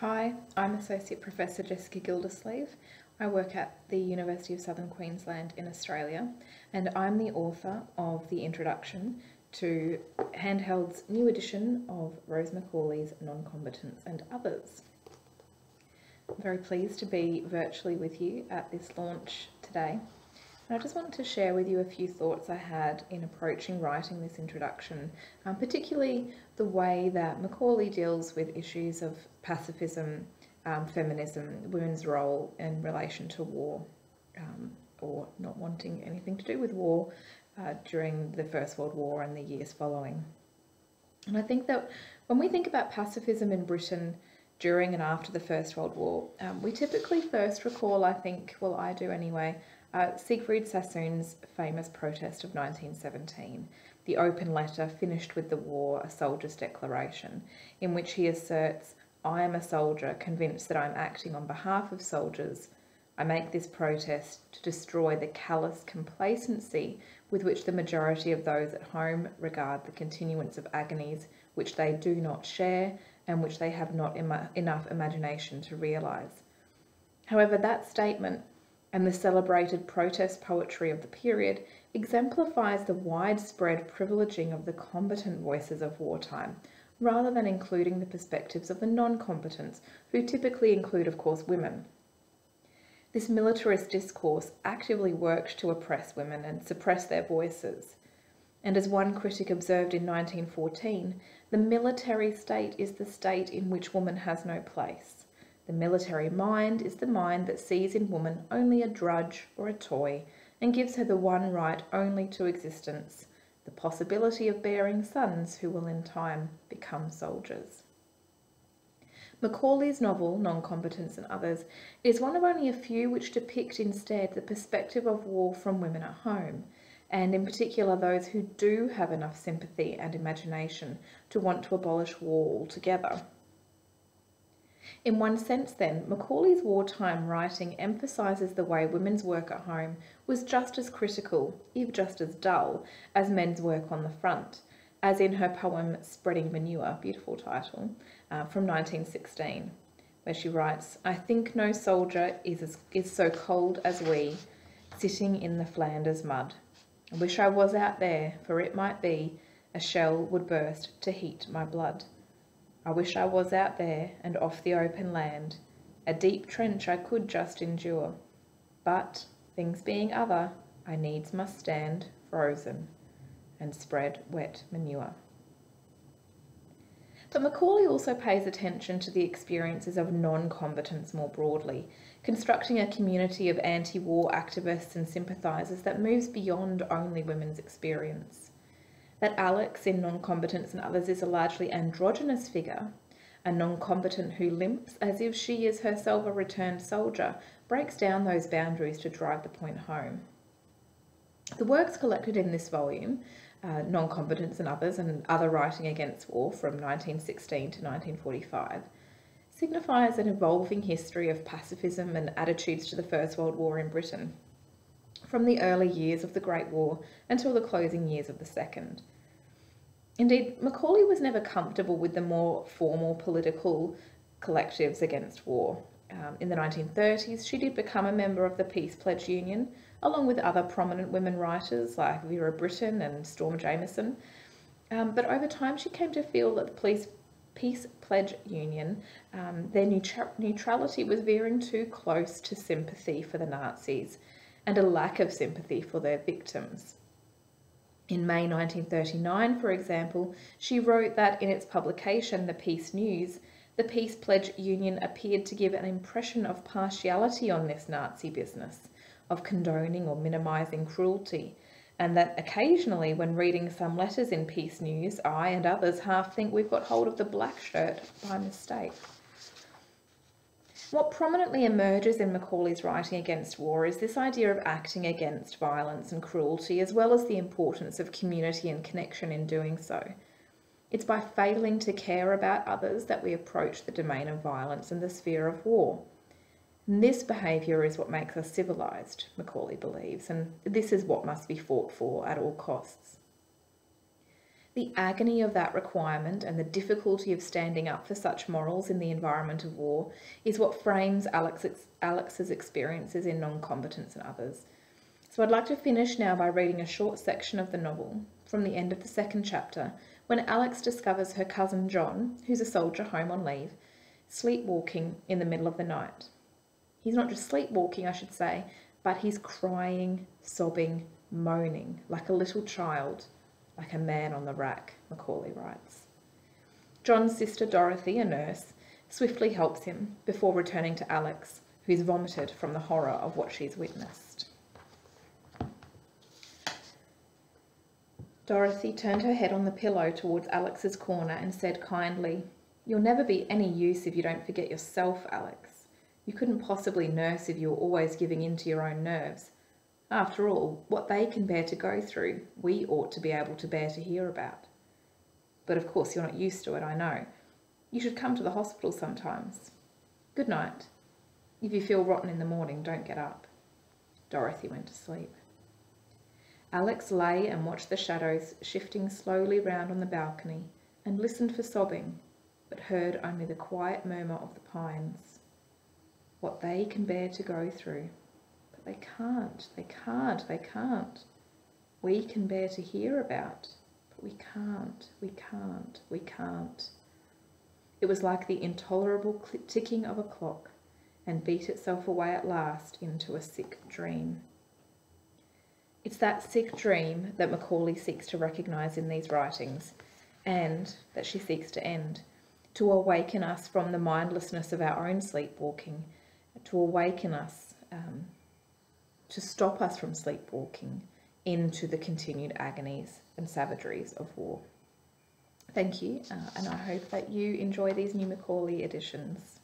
Hi, I'm Associate Professor Jessica Gildersleeve. I work at the University of Southern Queensland in Australia, and I'm the author of the introduction to Handheld's new edition of Rose Macaulay's Non-Combatants and Others. I'm very pleased to be virtually with you at this launch today. I just wanted to share with you a few thoughts I had in approaching writing this introduction, um, particularly the way that Macaulay deals with issues of pacifism, um, feminism, women's role in relation to war, um, or not wanting anything to do with war uh, during the First World War and the years following. And I think that when we think about pacifism in Britain during and after the First World War, um, we typically first recall, I think, well, I do anyway, uh, Siegfried Sassoon's famous protest of 1917, the open letter finished with the war, a soldier's declaration, in which he asserts, I am a soldier convinced that I am acting on behalf of soldiers. I make this protest to destroy the callous complacency with which the majority of those at home regard the continuance of agonies which they do not share and which they have not Im- enough imagination to realise. However, that statement and the celebrated protest poetry of the period exemplifies the widespread privileging of the combatant voices of wartime, rather than including the perspectives of the non-combatants, who typically include, of course, women. This militarist discourse actively worked to oppress women and suppress their voices. And as one critic observed in 1914, the military state is the state in which woman has no place. The military mind is the mind that sees in woman only a drudge or a toy and gives her the one right only to existence, the possibility of bearing sons who will in time become soldiers. Macaulay's novel, Non-Combatants and Others, is one of only a few which depict instead the perspective of war from women at home, and in particular those who do have enough sympathy and imagination to want to abolish war altogether. In one sense, then, Macaulay's wartime writing emphasises the way women's work at home was just as critical, if just as dull, as men's work on the front, as in her poem Spreading Manure, beautiful title, uh, from 1916, where she writes, I think no soldier is, as, is so cold as we, sitting in the Flanders mud. I wish I was out there, for it might be a shell would burst to heat my blood. I wish I was out there and off the open land. A deep trench I could just endure. But, things being other, I needs must stand frozen and spread wet manure. But Macaulay also pays attention to the experiences of non-combatants more broadly, constructing a community of anti-war activists and sympathisers that moves beyond only women's experience that Alex in Non-Combatants and Others is a largely androgynous figure, a non-combatant who limps as if she is herself a returned soldier, breaks down those boundaries to drive the point home. The works collected in this volume, uh, Non-Combatants and Others and Other Writing Against War from 1916 to 1945, signifies an evolving history of pacifism and attitudes to the First World War in Britain from the early years of the Great War until the closing years of the Second. Indeed, Macaulay was never comfortable with the more formal political collectives against war. Um, in the 1930s, she did become a member of the Peace Pledge Union, along with other prominent women writers like Vera Brittain and Storm Jameson. Um, but over time, she came to feel that the police Peace Pledge Union, um, their neutrality was veering too close to sympathy for the Nazis and a lack of sympathy for their victims. In May 1939, for example, she wrote that in its publication, The Peace News, the Peace Pledge Union appeared to give an impression of partiality on this Nazi business, of condoning or minimising cruelty, and that occasionally, when reading some letters in Peace News, I and others half think we've got hold of the black shirt by mistake. What prominently emerges in Macaulay's writing against war is this idea of acting against violence and cruelty, as well as the importance of community and connection in doing so. It's by failing to care about others that we approach the domain of violence and the sphere of war. And this behaviour is what makes us civilised, Macaulay believes, and this is what must be fought for at all costs. The agony of that requirement and the difficulty of standing up for such morals in the environment of war is what frames Alex's, Alex's experiences in non combatants and others. So I'd like to finish now by reading a short section of the novel from the end of the second chapter when Alex discovers her cousin John, who's a soldier home on leave, sleepwalking in the middle of the night. He's not just sleepwalking, I should say, but he's crying, sobbing, moaning like a little child like a man on the rack, Macaulay writes. John's sister Dorothy, a nurse, swiftly helps him before returning to Alex, who's vomited from the horror of what she's witnessed. Dorothy turned her head on the pillow towards Alex's corner and said kindly, You'll never be any use if you don't forget yourself, Alex. You couldn't possibly nurse if you were always giving in to your own nerves. After all, what they can bear to go through, we ought to be able to bear to hear about. But of course, you're not used to it, I know. You should come to the hospital sometimes. Good night. If you feel rotten in the morning, don't get up. Dorothy went to sleep. Alex lay and watched the shadows shifting slowly round on the balcony and listened for sobbing, but heard only the quiet murmur of the pines. What they can bear to go through. But they can't, they can't, they can't. We can bear to hear about, but we can't, we can't, we can't. It was like the intolerable ticking of a clock and beat itself away at last into a sick dream. It's that sick dream that Macaulay seeks to recognise in these writings and that she seeks to end, to awaken us from the mindlessness of our own sleepwalking, to awaken us um, to stop us from sleepwalking into the continued agonies and savageries of war. Thank you, uh, and I hope that you enjoy these new Macaulay editions.